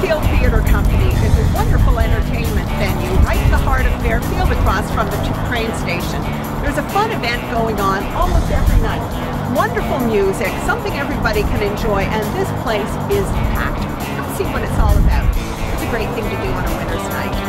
Field Theater Company is a wonderful entertainment venue right in the heart of Fairfield across from the train station. There's a fun event going on almost every night. Wonderful music, something everybody can enjoy, and this place is packed. Come see what it's all about. It's a great thing to do on a winter's night.